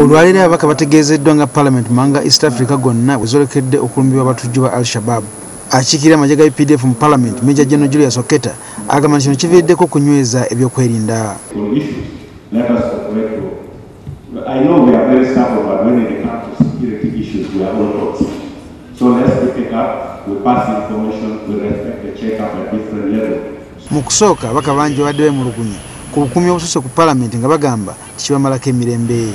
olwaleero ababaka bategeezeddwa nga paalamenti manga east africa gonna bwe zolekedde okulumbibwa abatujju ba al shabab akiikirira amagye ga updf mu paalamenti meja general julius oketa agamba nti kino kiviiriddeko okunyweza ebyokwerinda I know we are very stubborn, but when it comes to security issues, we are all talks. So let's pick it up. We pass information. We respect the check-up at different levels. mu kusooka abaka bangi babadde bemulugunya ku bukuumi obususe ku paalamenti nga bagamba tikibamalako emirembe.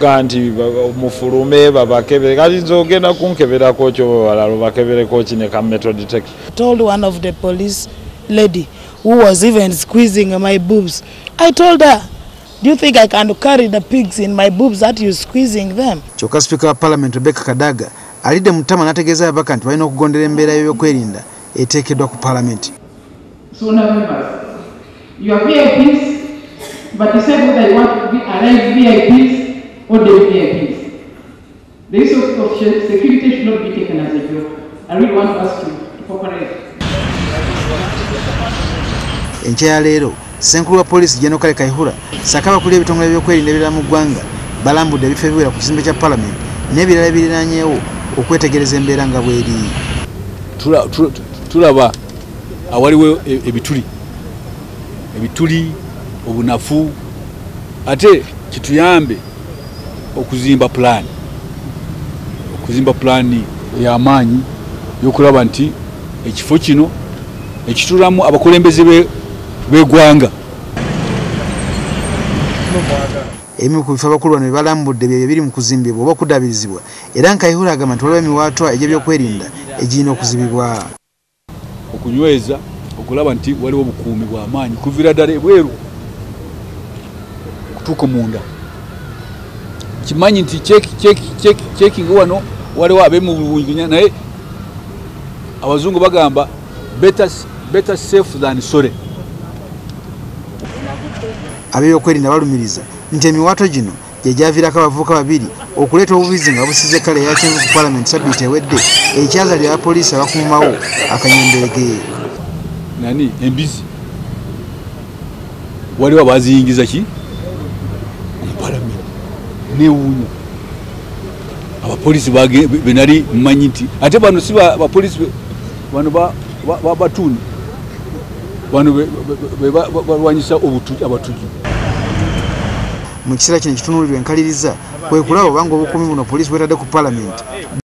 Kanti mufulume babakebere kati nze ogenda kunkeberako kyo balala obakebereko kine ka metal detect told one of the police lady who was even squeezing my boobs. I told her do you think i can carry the pigs in my boobs that you squeezing them? Kyokka Speaker wa Parliament Rebecca kadaga alidde mu ttama n'ategeeza ababaka nti balina okugondera embeera y'ebyokwerinda eteekeddwa ku paalamenti So now members, you are VIPs, but decide whether you want to be arrive VIPs or the VIPs. The issue of security should not be taken as a joke. I really want to ask you to cooperate. enkya ya leero ssenkulu wa poliisi jeno kale kaihura saka abakulira ebitongole by'okwerinda ebirala mu ggwanga balambudde ebifo ebiwera ku kizimbe kya paalamenti n'ebirala ebiriranyeewo okwetegereza embeera nga bw'eri Tula- tula- tulaba awaliwo e- ebituli ebituli obunafu ate kituyambe okuzimba pulaani okuzimba pulaani ey'amaanyi yokulaba nti ekifo kino ekitulamu abakulembeze be- b'eggwanga. Ebimu ku bifo abakulu bano bye balambudde byebyo biri mu kuzimbibwa oba okuddabirizibwa era nga kaihura agamba nti waliwo emiwaatwa egy'ebyokwerinda egirina okuzibibwa. Okunyweza okulaba nti waliwo obukuumi bw'amaanyi kuvira ddala ebweru okutuuka munda kimanyi nti cekingi wano waliwo abemubulugunya naye abazungu bagamba better, safe than sorry. Ab'ebyokwerinda balumiriza nti emiwaato gino gye gyaviirako abavubuka babiri okuleeta obubizi nga busize kale eya kyenvu ku paalamenti sabbiiti ewedde ekyazalira abapoliisi abakuumawo akanyembeege nani? Embizi waliwo abaziyingiza ki? Omupalamenti newuunya be- benali mmanyi nti ate bano si ba- bapoliisi be- bano ba- ba- babatuuni bano be- be- be- ba- ba- balwanyisa obutu- abatuju mu kiseera kino ekitunulirwa enkaliriza. Kwe kulaba obanga obukuumi buno poliisi bwetadde ku paalamenti